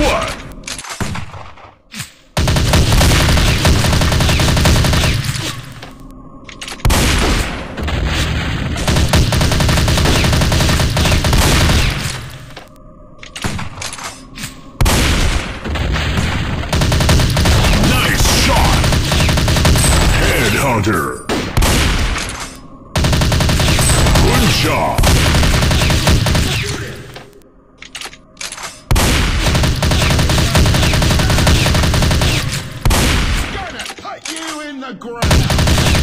One. Hunter. Good job. ground.